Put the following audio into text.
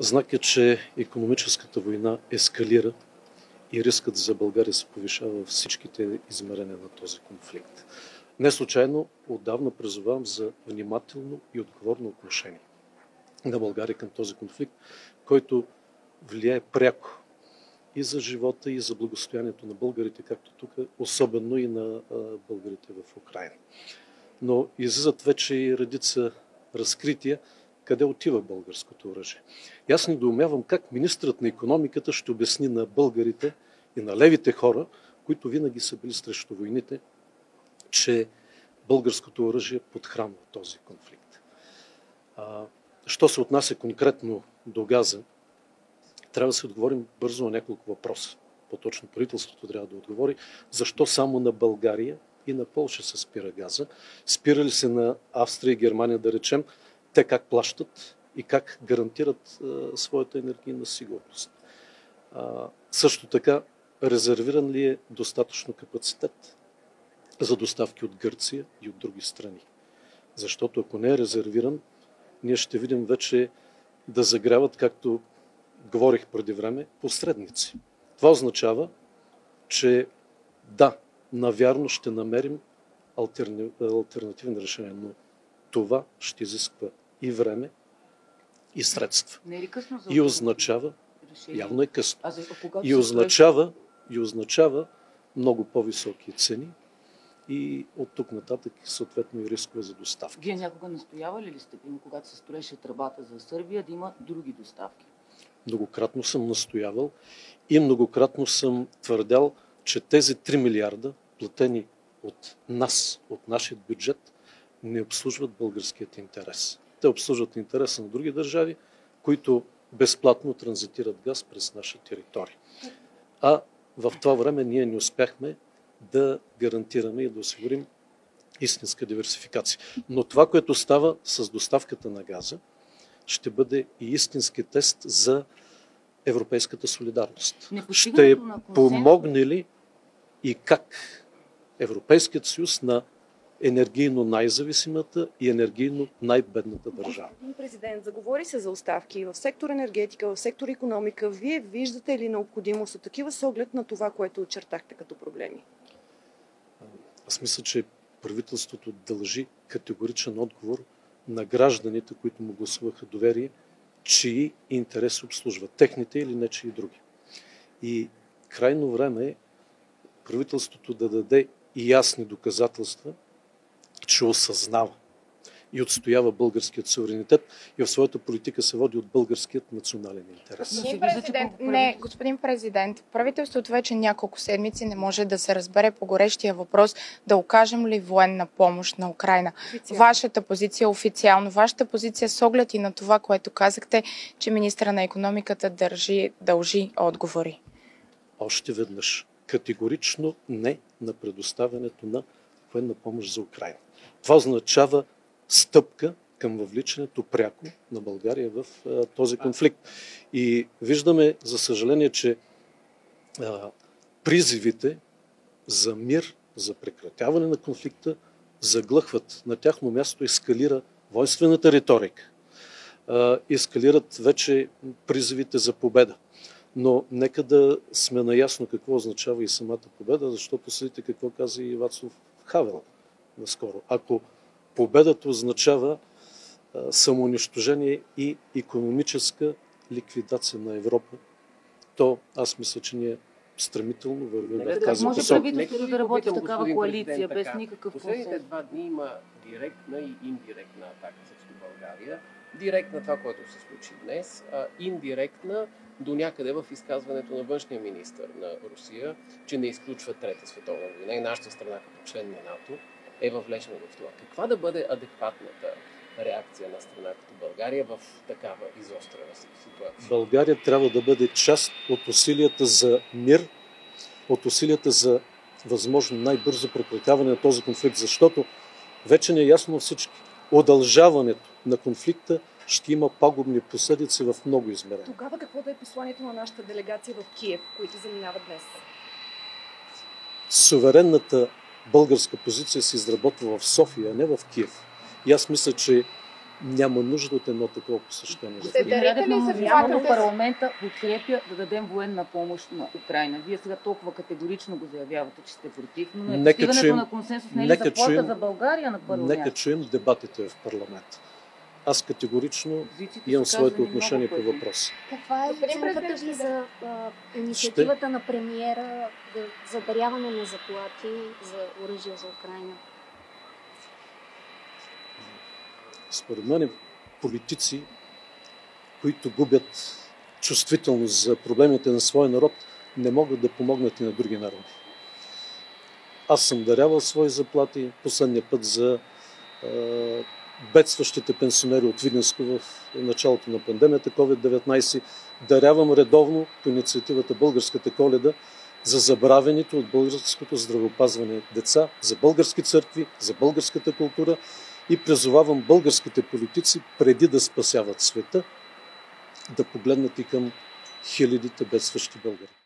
Знак е, че економическата война ескалира и рискът за България се повишава във всичките измерения на този конфликт. Не случайно отдавна призовавам за внимателно и отговорно отношение на България към този конфликт, който влияе пряко и за живота, и за благостоянието на българите, както тук, особено и на българите в Украина. Но излизат вече и редица разкрития, къде отива българското оръжие. И аз недоумявам как министрът на економиката ще обясни на българите и на левите хора, които винаги са били срещу войните, че българското оръжие подхранва този конфликт. А, що се отнася конкретно до газа, трябва да се отговорим бързо на няколко въпроса. По-точно правителството трябва да отговори защо само на България и на Польша се спира газа. Спира ли се на Австрия и Германия, да речем, те как плащат и как гарантират а, своята енергийна сигурност. А, също така, резервиран ли е достатъчно капацитет за доставки от Гърция и от други страни? Защото ако не е резервиран, ние ще видим вече да загряват, както говорих преди време, посредници. Това означава, че да, навярно ще намерим альтернативни решения, но това ще изисква и време, и средства. Не е ли късно за И означава, решение? явно е късно, А за, и означава, и означава много по-високи цени и от тук нататък съответно и рискове за доставки. Вие някога настоявали ли сте, когато се строеше тръбата за Сърбия, да има други доставки? Многократно съм настоявал и многократно съм твърдял, че тези 3 милиарда, платени от нас, от нашия бюджет, не обслужват българският интерес. Те обслужват интереса на други държави, които безплатно транзитират газ през наша територия. А в това време ние не успяхме да гарантираме и да осигурим истинска диверсификация. Но това, което става с доставката на газа, ще бъде и истински тест за европейската солидарност. Ще помогне ли и как Европейският съюз на енергийно най-зависимата и енергийно най-бедната държава? Господин президент, заговори се за оставки в сектор енергетика, в сектор економика. Вие виждате ли необходимост от такива с оглед на това, което очертахте като проблеми? Аз мисля, че правителството дължи категоричен отговор на гражданите, които му гласуваха доверие, чии интереси обслужват. Техните или не чии други. И крайно време е правителството да даде и ясни доказателства, че осъзнава и отстоява българският суверенитет и в своята политика се води от българският национален интерес. Господин президент, не, господин президент, правителството вече няколко седмици не може да се разбере по горещия въпрос да окажем ли военна помощ на Украина. Вашата позиция официално, вашата позиция с оглед и на това, което казахте, че министра на економиката държи, дължи отговори. Още веднъж категорично не на предоставянето на военна помощ за Украина. Това означава стъпка към въвличането пряко на България в а, този конфликт. И виждаме, за съжаление, че а, призивите за мир, за прекратяване на конфликта заглъхват. На тяхно място ескалира воинствената риторика. А, ескалират вече призивите за победа. Но нека да сме наясно какво означава и самата победа, защото следите какво каза и Вацлав Хавел наскоро. Ако победата означава самоунищожение и економическа ликвидация на Европа, то аз мисля, че ние стремително вървим в да тази може правителството да работи в такава коалиция, без никакъв Последните консенсус. два дни има директна и индиректна атака срещу България. Директна това, което се случи днес, а индиректна до някъде в изказването на външния министр на Русия, че не изключва Трета световна война и нашата страна като член на НАТО е въвлечена в това. Каква да бъде адекватната реакция на страна като България в такава изострена ситуация? България трябва да бъде част от усилията за мир, от усилията за възможно най-бързо прекратяване на този конфликт, защото вече не е ясно всички. Удължаването на конфликта ще има пагубни последици в много измерения. Тогава какво да е посланието на нашата делегация в Киев, които заминават днес? суверенната българска позиция се изработва в София, а не в Киев. И аз мисля, че няма нужда от едно такова посещение. Дарите Радев, ли но за мнозинството това в да- парламента подкрепя да дадем военна помощ на Украина. Вие сега толкова категорично го заявявате, че сте против, но е Нека постигането чуем- на консенсус не е ли заплата чуем- за България на първо Нека чуем дебатите в парламент. Аз категорично имам своето отношение по въпроса. Каква е оценката ви ще- за а, инициативата на премиера за даряване на заплати за оръжие за Украина? Според мен политици, които губят чувствителност за проблемите на своя народ, не могат да помогнат и на други народи. Аз съм дарявал свои заплати последния път за е, бедстващите пенсионери от Виденско в началото на пандемията COVID-19. Дарявам редовно по инициативата Българската коледа за забравените от българското здравеопазване деца, за български църкви, за българската култура и призовавам българските политици преди да спасяват света, да погледнат и към хилядите бедстващи българи.